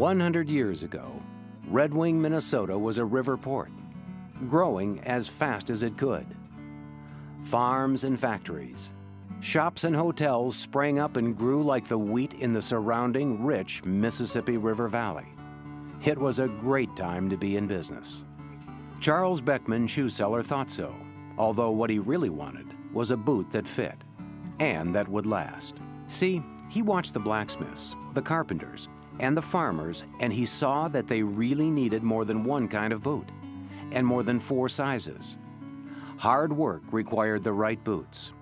100 years ago, Red Wing, Minnesota was a river port, growing as fast as it could. Farms and factories, shops and hotels sprang up and grew like the wheat in the surrounding rich Mississippi River Valley. It was a great time to be in business. Charles Beckman, shoe seller, thought so, although what he really wanted was a boot that fit and that would last. See, he watched the blacksmiths, the carpenters, and the farmers, and he saw that they really needed more than one kind of boot and more than four sizes. Hard work required the right boots.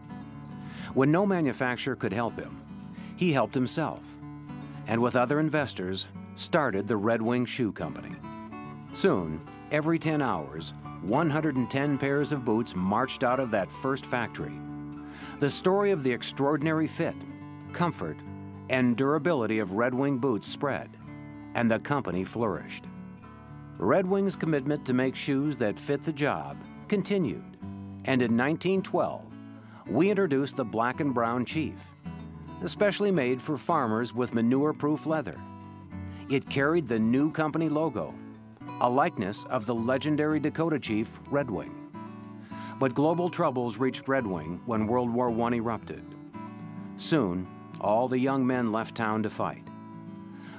When no manufacturer could help him, he helped himself, and with other investors, started the Red Wing Shoe Company. Soon, every 10 hours, 110 pairs of boots marched out of that first factory. The story of the extraordinary fit, comfort, and durability of Red Wing boots spread, and the company flourished. Red Wing's commitment to make shoes that fit the job continued, and in 1912, we introduced the Black and Brown Chief, especially made for farmers with manure-proof leather. It carried the new company logo, a likeness of the legendary Dakota chief Red Wing. But global troubles reached Red Wing when World War I erupted. Soon, all the young men left town to fight.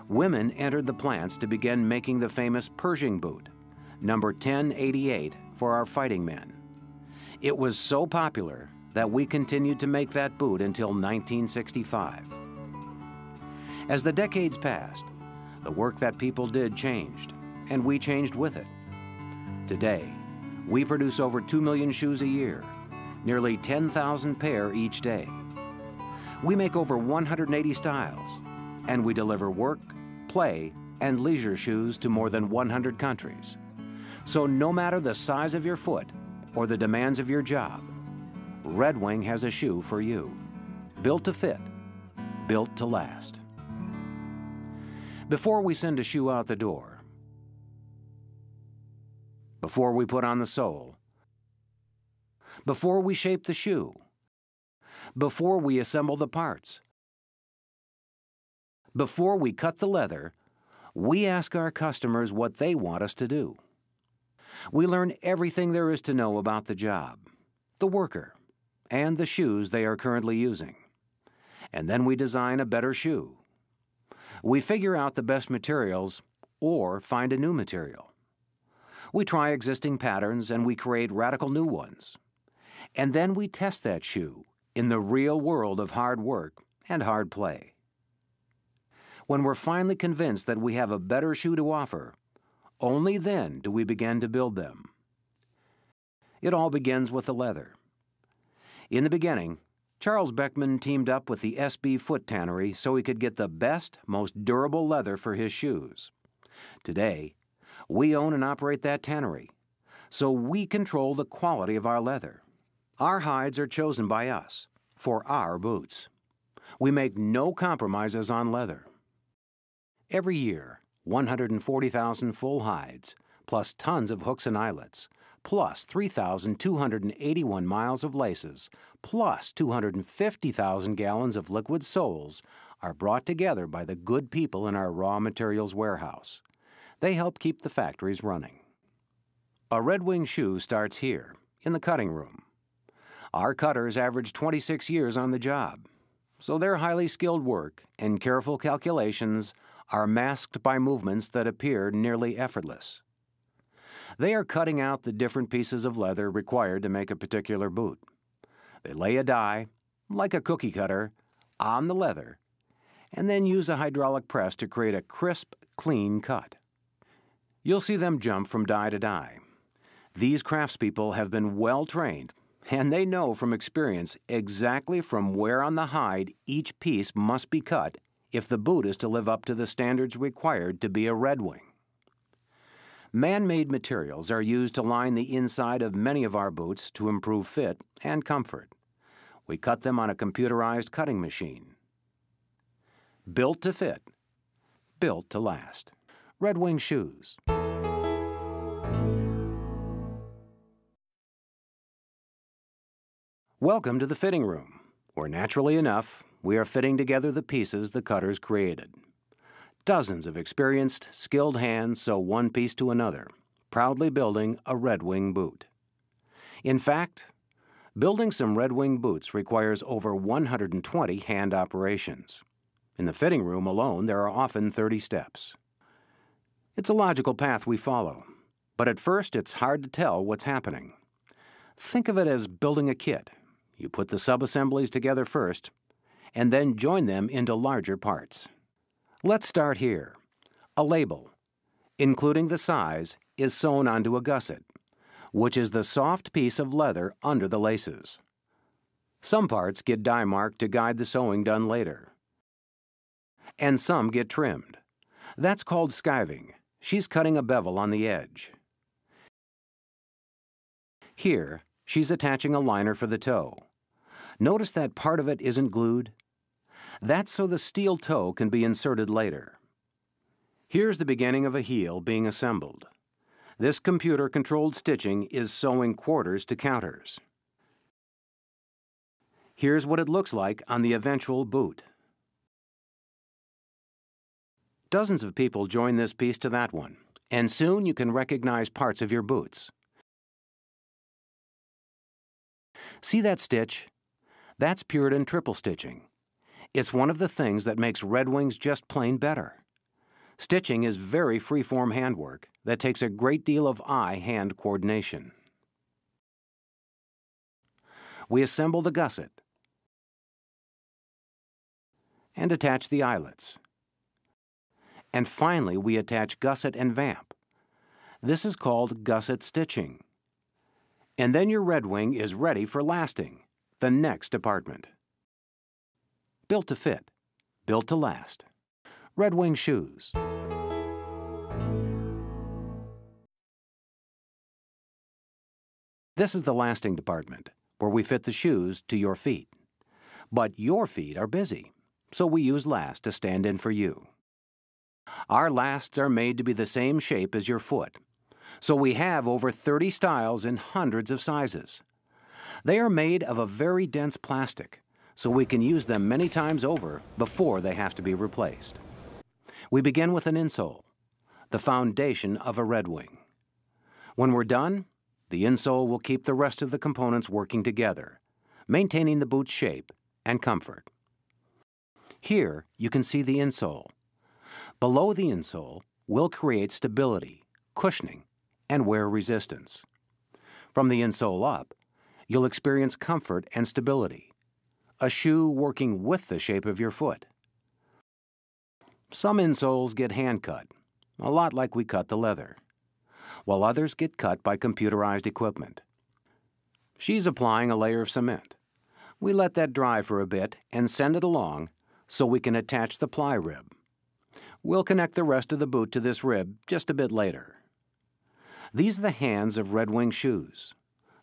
Women entered the plants to begin making the famous Pershing boot, number 1088 for our fighting men. It was so popular that we continued to make that boot until 1965. As the decades passed, the work that people did changed, and we changed with it. Today, we produce over 2 million shoes a year, nearly 10,000 pair each day. We make over 180 styles, and we deliver work, play, and leisure shoes to more than 100 countries. So no matter the size of your foot or the demands of your job, Red Wing has a shoe for you. Built to fit, built to last. Before we send a shoe out the door, before we put on the sole, before we shape the shoe, before we assemble the parts. Before we cut the leather, we ask our customers what they want us to do. We learn everything there is to know about the job, the worker, and the shoes they are currently using. And then we design a better shoe. We figure out the best materials or find a new material. We try existing patterns and we create radical new ones. And then we test that shoe in the real world of hard work and hard play. When we're finally convinced that we have a better shoe to offer, only then do we begin to build them. It all begins with the leather. In the beginning, Charles Beckman teamed up with the SB Foot Tannery so he could get the best, most durable leather for his shoes. Today, we own and operate that tannery, so we control the quality of our leather. Our hides are chosen by us for our boots. We make no compromises on leather. Every year, 140,000 full hides, plus tons of hooks and eyelets, plus 3,281 miles of laces, plus 250,000 gallons of liquid soles are brought together by the good people in our raw materials warehouse. They help keep the factories running. A Red Wing shoe starts here, in the cutting room. Our cutters average 26 years on the job, so their highly skilled work and careful calculations are masked by movements that appear nearly effortless. They are cutting out the different pieces of leather required to make a particular boot. They lay a die, like a cookie cutter, on the leather, and then use a hydraulic press to create a crisp, clean cut. You'll see them jump from die to die. These craftspeople have been well trained and they know from experience exactly from where on the hide each piece must be cut if the boot is to live up to the standards required to be a Red Wing. Man-made materials are used to line the inside of many of our boots to improve fit and comfort. We cut them on a computerized cutting machine. Built to fit, built to last. Red Wing Shoes. Welcome to the fitting room, where naturally enough, we are fitting together the pieces the cutters created. Dozens of experienced, skilled hands sew one piece to another, proudly building a Red Wing boot. In fact, building some Red Wing boots requires over 120 hand operations. In the fitting room alone, there are often 30 steps. It's a logical path we follow, but at first it's hard to tell what's happening. Think of it as building a kit. You put the subassemblies together first, and then join them into larger parts. Let's start here. A label, including the size, is sewn onto a gusset, which is the soft piece of leather under the laces. Some parts get die marked to guide the sewing done later. And some get trimmed. That's called skiving. She's cutting a bevel on the edge. Here, she's attaching a liner for the toe. Notice that part of it isn't glued? That's so the steel toe can be inserted later. Here's the beginning of a heel being assembled. This computer-controlled stitching is sewing quarters to counters. Here's what it looks like on the eventual boot. Dozens of people join this piece to that one, and soon you can recognize parts of your boots. See that stitch? That's Puritan triple stitching. It's one of the things that makes Red Wings just plain better. Stitching is very free-form handwork that takes a great deal of eye-hand coordination. We assemble the gusset and attach the eyelets. And finally, we attach gusset and vamp. This is called gusset stitching. And then your Red Wing is ready for lasting, the next department. Built to fit. Built to last. Red Wing Shoes. This is the lasting department, where we fit the shoes to your feet. But your feet are busy, so we use last to stand in for you. Our lasts are made to be the same shape as your foot, so we have over 30 styles in hundreds of sizes. They are made of a very dense plastic, so we can use them many times over before they have to be replaced. We begin with an insole, the foundation of a Red Wing. When we're done, the insole will keep the rest of the components working together, maintaining the boot's shape and comfort. Here, you can see the insole. Below the insole, we'll create stability, cushioning, and wear resistance. From the insole up, you'll experience comfort and stability a shoe working with the shape of your foot. Some insoles get hand cut, a lot like we cut the leather, while others get cut by computerized equipment. She's applying a layer of cement. We let that dry for a bit and send it along so we can attach the ply rib. We'll connect the rest of the boot to this rib just a bit later. These are the hands of Red Wing shoes,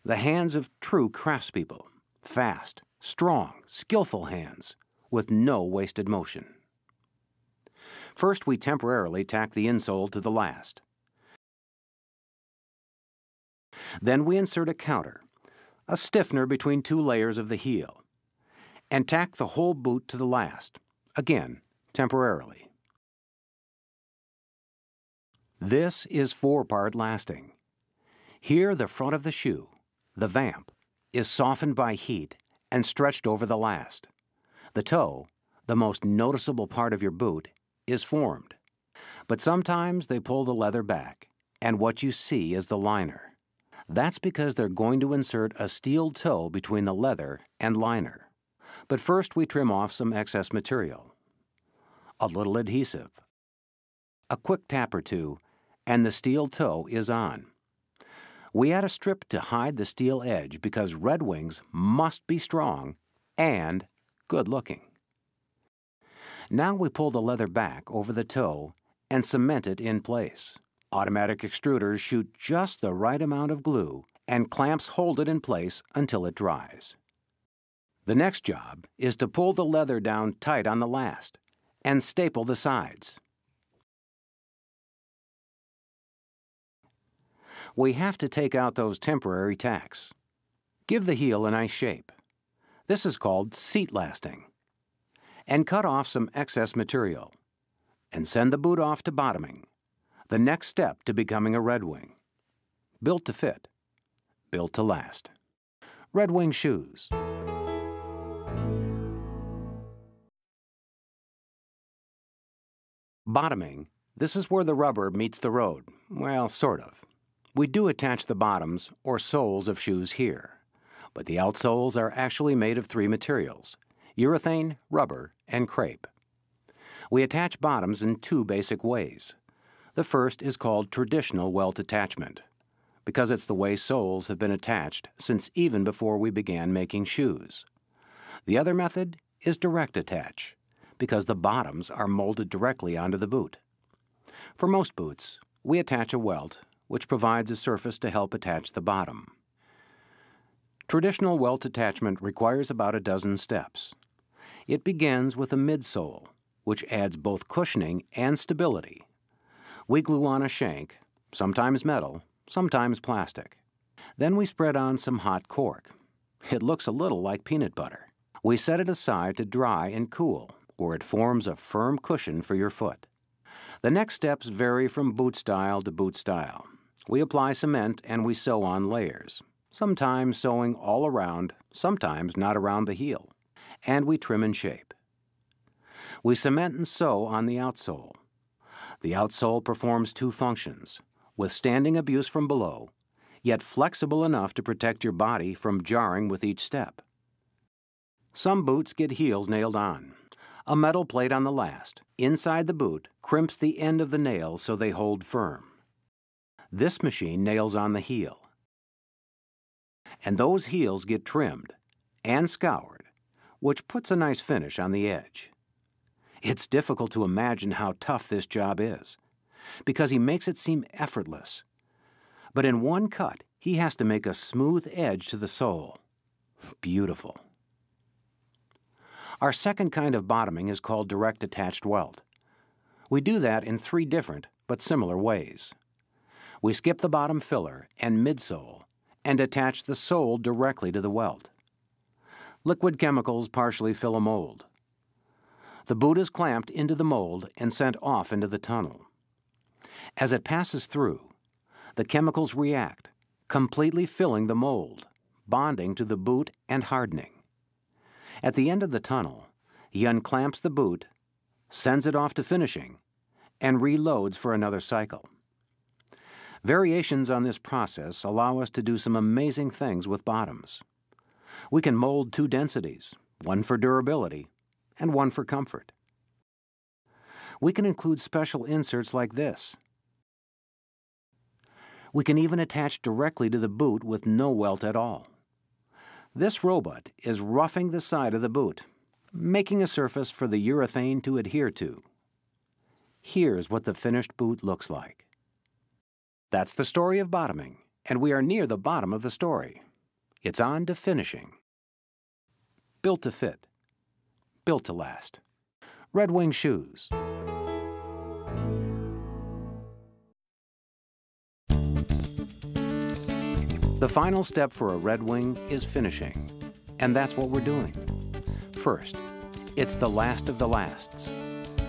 the hands of true craftspeople, fast, strong, skillful hands with no wasted motion. First, we temporarily tack the insole to the last. Then we insert a counter, a stiffener between two layers of the heel, and tack the whole boot to the last, again, temporarily. This is four-part lasting. Here, the front of the shoe, the vamp, is softened by heat and stretched over the last. The toe, the most noticeable part of your boot, is formed. But sometimes they pull the leather back, and what you see is the liner. That's because they're going to insert a steel toe between the leather and liner. But first we trim off some excess material. A little adhesive. A quick tap or two, and the steel toe is on. We add a strip to hide the steel edge because Red Wings must be strong and good looking. Now we pull the leather back over the toe and cement it in place. Automatic extruders shoot just the right amount of glue and clamps hold it in place until it dries. The next job is to pull the leather down tight on the last and staple the sides. We have to take out those temporary tacks. Give the heel a nice shape. This is called seat lasting. And cut off some excess material. and send the boot off to bottoming, the next step to becoming a Red Wing. Built to fit, built to last. Red Wing Shoes. Bottoming, this is where the rubber meets the road. Well, sort of. We do attach the bottoms or soles of shoes here, but the outsoles are actually made of three materials urethane, rubber, and crepe. We attach bottoms in two basic ways. The first is called traditional welt attachment, because it's the way soles have been attached since even before we began making shoes. The other method is direct attach, because the bottoms are molded directly onto the boot. For most boots, we attach a welt, which provides a surface to help attach the bottom. Traditional welt attachment requires about a dozen steps. It begins with a midsole, which adds both cushioning and stability. We glue on a shank, sometimes metal, sometimes plastic. Then we spread on some hot cork. It looks a little like peanut butter. We set it aside to dry and cool, where it forms a firm cushion for your foot. The next steps vary from boot style to boot style. We apply cement and we sew on layers, sometimes sewing all around, sometimes not around the heel and we trim and shape. We cement and sew on the outsole. The outsole performs two functions, withstanding abuse from below, yet flexible enough to protect your body from jarring with each step. Some boots get heels nailed on. A metal plate on the last, inside the boot, crimps the end of the nail so they hold firm. This machine nails on the heel. And those heels get trimmed and scoured which puts a nice finish on the edge. It's difficult to imagine how tough this job is, because he makes it seem effortless. But in one cut, he has to make a smooth edge to the sole. Beautiful. Our second kind of bottoming is called direct attached welt. We do that in three different but similar ways. We skip the bottom filler and midsole and attach the sole directly to the welt. Liquid chemicals partially fill a mold. The boot is clamped into the mold and sent off into the tunnel. As it passes through, the chemicals react, completely filling the mold, bonding to the boot and hardening. At the end of the tunnel, he unclamps the boot, sends it off to finishing, and reloads for another cycle. Variations on this process allow us to do some amazing things with bottoms. We can mold two densities, one for durability and one for comfort. We can include special inserts like this. We can even attach directly to the boot with no welt at all. This robot is roughing the side of the boot, making a surface for the urethane to adhere to. Here's what the finished boot looks like. That's the story of bottoming, and we are near the bottom of the story. It's on to finishing. Built to fit. Built to last. Red Wing Shoes. The final step for a Red Wing is finishing, and that's what we're doing. First, it's the last of the lasts.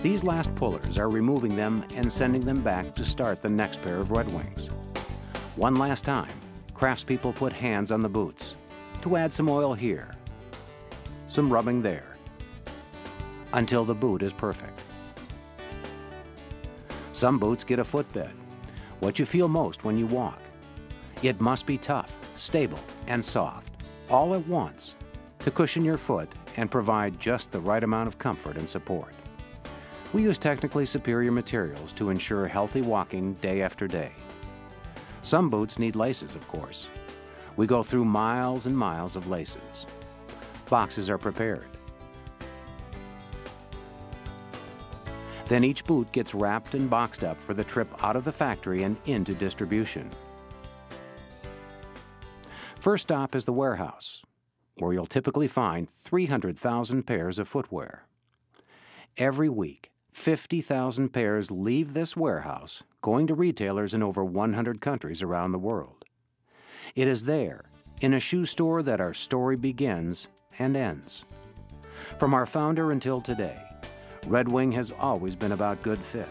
These last pullers are removing them and sending them back to start the next pair of Red Wings. One last time, craftspeople put hands on the boots to add some oil here, some rubbing there, until the boot is perfect. Some boots get a footbed, what you feel most when you walk. It must be tough, stable, and soft, all at once, to cushion your foot and provide just the right amount of comfort and support. We use technically superior materials to ensure healthy walking day after day. Some boots need laces, of course. We go through miles and miles of laces. Boxes are prepared. Then each boot gets wrapped and boxed up for the trip out of the factory and into distribution. First stop is the warehouse, where you'll typically find 300,000 pairs of footwear. Every week, 50,000 pairs leave this warehouse, going to retailers in over 100 countries around the world. It is there, in a shoe store, that our story begins and ends. From our founder until today, Red Wing has always been about good fit.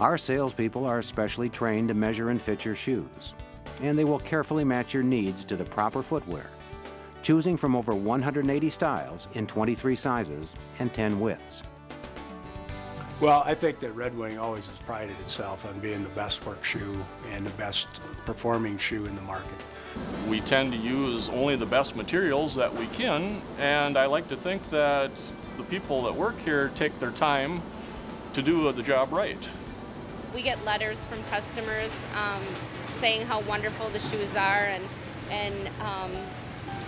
Our salespeople are specially trained to measure and fit your shoes, and they will carefully match your needs to the proper footwear, choosing from over 180 styles in 23 sizes and 10 widths. Well, I think that Red Wing always has prided itself on being the best work shoe and the best performing shoe in the market. We tend to use only the best materials that we can, and I like to think that the people that work here take their time to do the job right. We get letters from customers um, saying how wonderful the shoes are and, and um,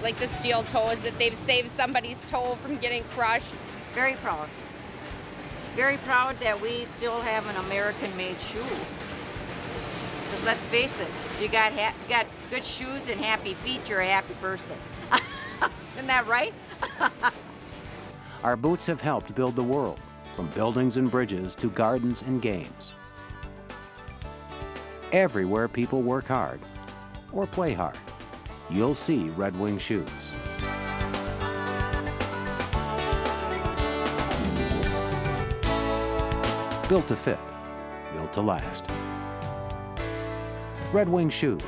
like the steel toes, that they've saved somebody's toe from getting crushed. Very proud. Very proud that we still have an American-made shoe. Because let's face it, you got you got good shoes and happy feet, you're a happy person. Isn't that right? Our boots have helped build the world, from buildings and bridges to gardens and games. Everywhere people work hard or play hard, you'll see Red Wing shoes. Built to fit, built to last. Red Wing shoes,